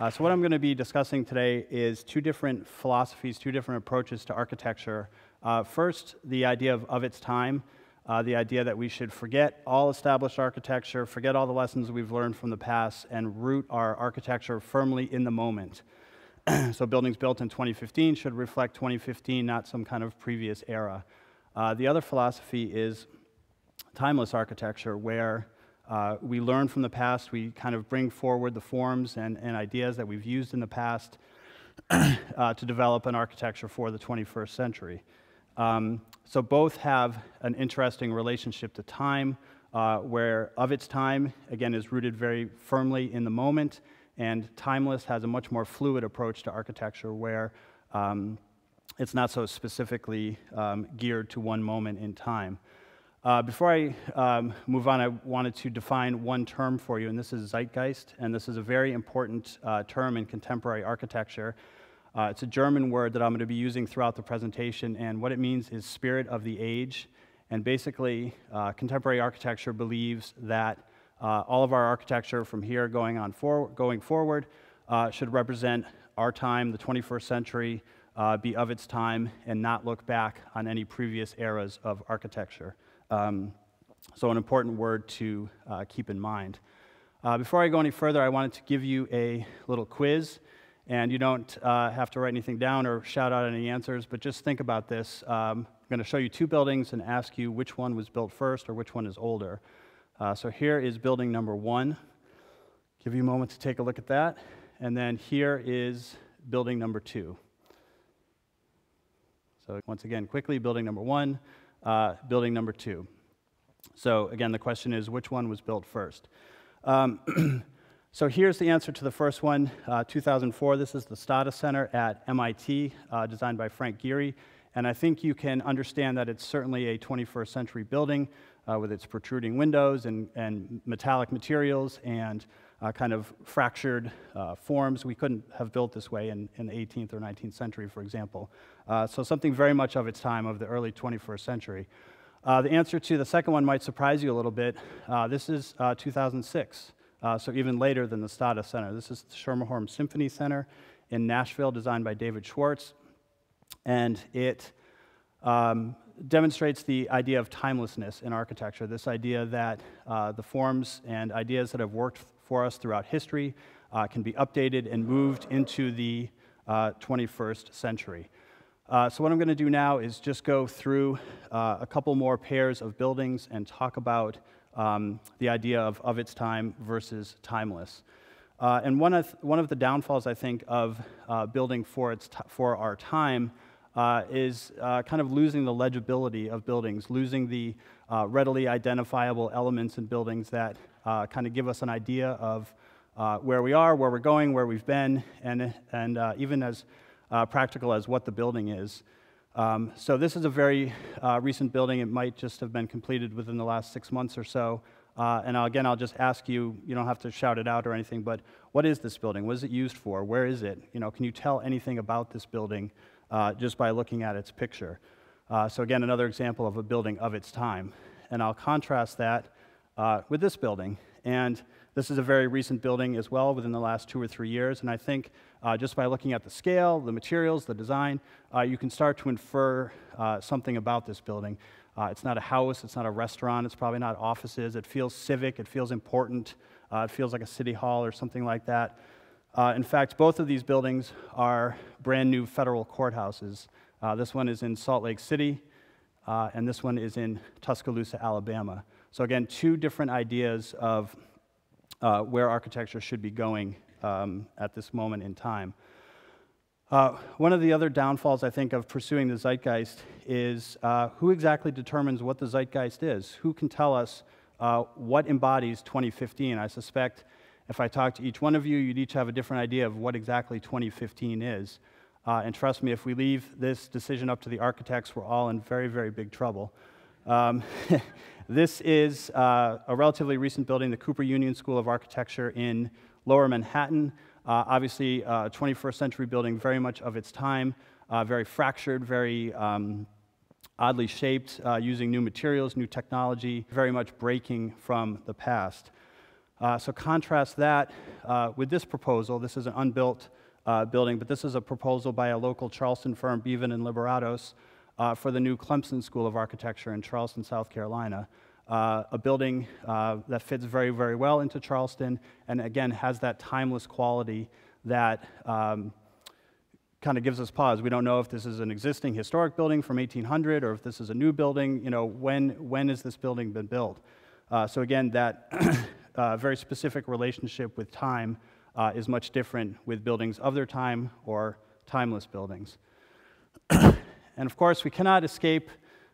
Uh, so what I'm going to be discussing today is two different philosophies, two different approaches to architecture. Uh, first, the idea of, of its time, uh, the idea that we should forget all established architecture, forget all the lessons we've learned from the past, and root our architecture firmly in the moment. so buildings built in 2015 should reflect 2015, not some kind of previous era. Uh, the other philosophy is timeless architecture, where uh, we learn from the past, we kind of bring forward the forms and, and ideas that we've used in the past uh, to develop an architecture for the 21st century. Um, so both have an interesting relationship to time, uh, where of its time, again, is rooted very firmly in the moment, and timeless has a much more fluid approach to architecture where um, it's not so specifically um, geared to one moment in time. Uh, before I um, move on, I wanted to define one term for you, and this is zeitgeist, and this is a very important uh, term in contemporary architecture. Uh, it's a German word that I'm going to be using throughout the presentation, and what it means is spirit of the age. And basically, uh, contemporary architecture believes that uh, all of our architecture from here going on for, going forward uh, should represent our time, the 21st century, be of its time, and not look back on any previous eras of architecture. Um, so, an important word to uh, keep in mind. Uh, before I go any further, I wanted to give you a little quiz. And you don't uh, have to write anything down or shout out any answers, but just think about this. Um, I'm going to show you two buildings and ask you which one was built first or which one is older. Uh, so here is building number one. Give you a moment to take a look at that. And then here is building number two. So once again, quickly, building number one, uh, building number two. So again, the question is which one was built first? Um, so here's the answer to the first one, uh, 2004. This is the Stata Center at MIT, uh, designed by Frank Gehry. And I think you can understand that it's certainly a 21st century building uh, with its protruding windows and, and metallic materials and uh, kind of fractured uh, forms. We couldn't have built this way in, in the 18th or 19th century, for example. Uh, so something very much of its time, of the early 21st century. Uh, the answer to the second one might surprise you a little bit. Uh, this is uh, 2006, so even later than the Stata Center. This is the Schermerhorn Symphony Center in Nashville, designed by David Schwartz. And it um, demonstrates the idea of timelessness in architecture, this idea that the forms and ideas that have worked for us throughout history uh, can be updated and moved into the uh, 21st century. Uh, so what I'm going to do now is just go through uh, a couple more pairs of buildings and talk about um, the idea of, of its time versus timeless. Uh, and one of, one of the downfalls, I think, of building for, its for our time uh, is uh, kind of losing the legibility of buildings, losing the uh, readily identifiable elements in buildings that uh, kind of give us an idea of uh, where we are, where we're going, where we've been, and, and uh, even as practical as what the building is. Um, so this is a very recent building. It might just have been completed within the last six months or so. and again, I'll just ask you, you don't have to shout it out or anything, but what is this building? What is it used for? Where is it? You know, can you tell anything about this building? uh, just by looking at its picture. Uh, so again, another example of a building of its time. And I'll contrast that uh, with this building. And this is a very recent building as well, within the last two or three years. And I think uh, just by looking at the scale, the materials, the design, uh, you can start to infer uh, something about this building. it's not a house, it's not a restaurant, it's probably not offices. It feels civic, it feels important, it feels like a city hall or something like that. Uh, in fact, both of these buildings are brand new federal courthouses. Uh, this one is in Salt Lake City, uh, and this one is in Tuscaloosa, Alabama. So, again, two different ideas of uh, where architecture should be going um, at this moment in time. Uh, one of the other downfalls, I think, of pursuing the zeitgeist is uh, who exactly determines what the zeitgeist is? Who can tell us what embodies 2015? I suspect if I talk to each one of you, you'd each have a different idea of what exactly 2015 is. Uh, and trust me, if we leave this decision up to the architects, we're all in very, very big trouble. Um, this is uh, a relatively recent building, the Cooper Union School of Architecture in Lower Manhattan. Uh, obviously, a 21st century building, very much of its time, uh, very fractured, very um, oddly shaped, uh, using new materials, new technology, very much breaking from the past. Uh, so contrast that uh, with this proposal. This is an unbuilt uh, building, but this is a proposal by a local Charleston firm, Bevan and Liberatos, uh, for the new Clemson School of Architecture in Charleston, South Carolina. Uh, a building uh, that fits very, very well into Charleston, and again has that timeless quality that um, kind of gives us pause. We don't know if this is an existing historic building from 1800 or if this is a new building. You know, when, when has this building been built? Uh, so again, that uh, very specific relationship with time uh, is much different with buildings of their time or timeless buildings. and of course, we cannot escape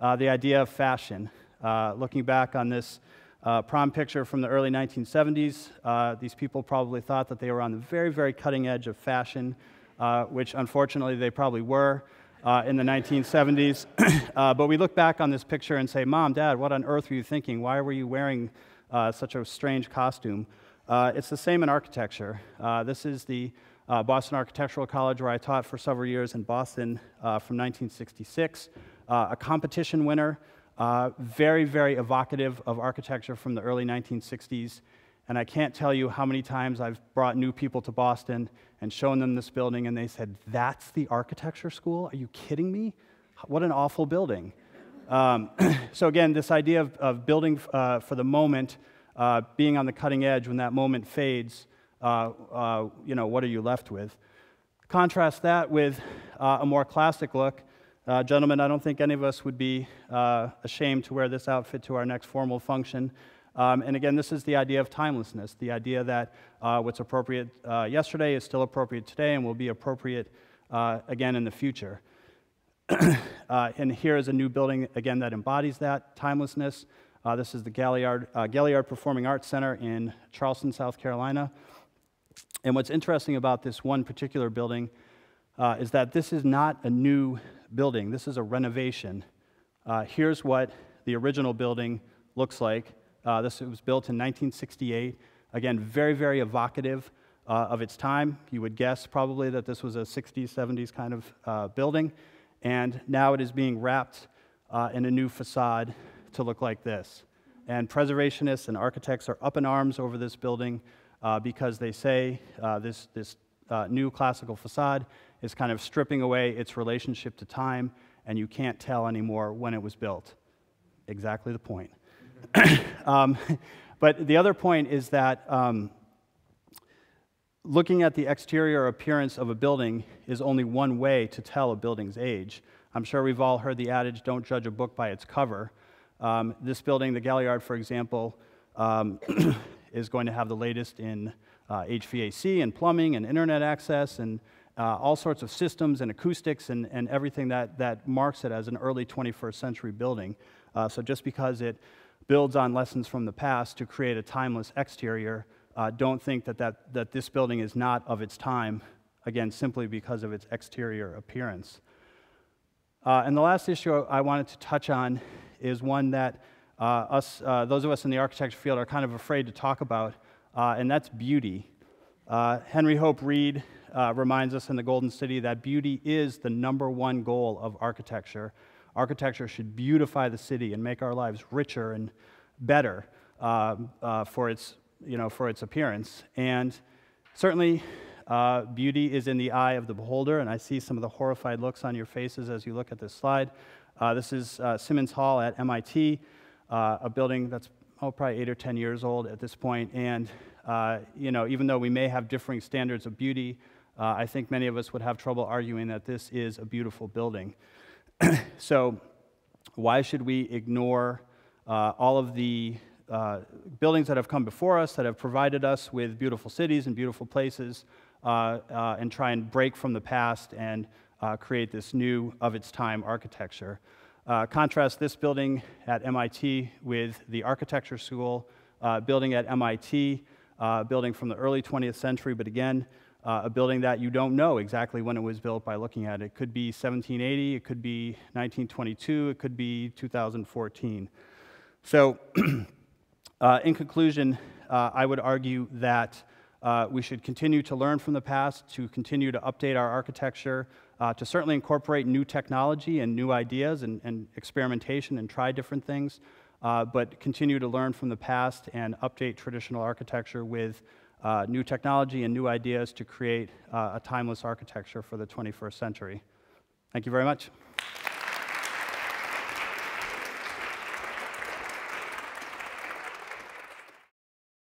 uh, the idea of fashion. Uh, looking back on this uh, prom picture from the early 1970s, these people probably thought that they were on the very, very cutting edge of fashion uh, which unfortunately they probably were uh, in the 1970s. uh, but we look back on this picture and say, Mom, Dad, what on earth were you thinking? Why were you wearing uh, such a strange costume? Uh, it's the same in architecture. Uh, this is the Boston Architectural College where I taught for several years in Boston from 1966. a competition winner, very, very evocative of architecture from the early 1960s. And I can't tell you how many times I've brought new people to Boston and shown them this building, and they said, That's the architecture school? Are you kidding me? What an awful building. Um, so, again, this idea of, of building uh, for the moment, uh, being on the cutting edge, when that moment fades, uh, uh you know, what are you left with? Contrast that with uh, a more classic look. Uh, gentlemen, I don't think any of us would be ashamed to wear this outfit to our next formal function. Um, and again, this is the idea of timelessness, the idea that uh, what's appropriate uh, yesterday is still appropriate today and will be appropriate uh, again in the future. Uh, and here is a new building, again, that embodies that timelessness. Uh, this is the Galliard, uh, Gaillard Performing Arts Center in Charleston, South Carolina. And what's interesting about this one particular building is that this is not a new building, this is a renovation. here's what the original building looks like uh, this was built in 1968. Again, very, very evocative uh, of its time. You would guess probably that this was a 60s, 70s kind of uh, building. And now it is being wrapped uh, in a new facade to look like this. And preservationists and architects are up in arms over this building uh, because they say uh, this, this new classical facade is kind of stripping away its relationship to time, and you can't tell anymore when it was built. Exactly the point. um, but the other point is that um, looking at the exterior appearance of a building is only one way to tell a building's age. I'm sure we've all heard the adage, don't judge a book by its cover. Um, this building, the Gaillard, for example, um, is going to have the latest in uh, HVAC and plumbing and internet access and uh, all sorts of systems and acoustics and, and everything that, that marks it as an early 21st century building. Uh, so just because it builds on lessons from the past to create a timeless exterior. Uh, don't think that, that, that this building is not of its time, again, simply because of its exterior appearance. Uh, and the last issue I wanted to touch on is one that uh, us, uh, those of us in the architecture field are kind of afraid to talk about, uh, and that's beauty. Uh, Henry Hope Reed reminds us in The Golden City that beauty is the number one goal of architecture. Architecture should beautify the city and make our lives richer and better uh, uh, for, its, you know, for its appearance. And certainly, uh, beauty is in the eye of the beholder, and I see some of the horrified looks on your faces as you look at this slide. Uh, this is uh, Simmons Hall at MIT, uh, a building that's oh, probably eight or 10 years old at this point. And, you know, even though we may have differing standards of beauty, I think many of us would have trouble arguing that this is a beautiful building. so, why should we ignore uh, all of the uh, buildings that have come before us that have provided us with beautiful cities and beautiful places uh, uh and try and break from the past and uh, create this new, of its time architecture? Uh, contrast this building at MIT with the architecture school building at MIT, building from the early 20th century, but again, uh, a building that you don't know exactly when it was built by looking at it. It could be 1780, it could be 1922, it could be 2014. So, uh, in conclusion, uh, I would argue that uh, we should continue to learn from the past, to continue to update our architecture, uh, to certainly incorporate new technology and new ideas and, and experimentation and try different things. uh, but continue to learn from the past and update traditional architecture with uh, new technology and new ideas to create a timeless architecture for the 21st century. Thank you very much.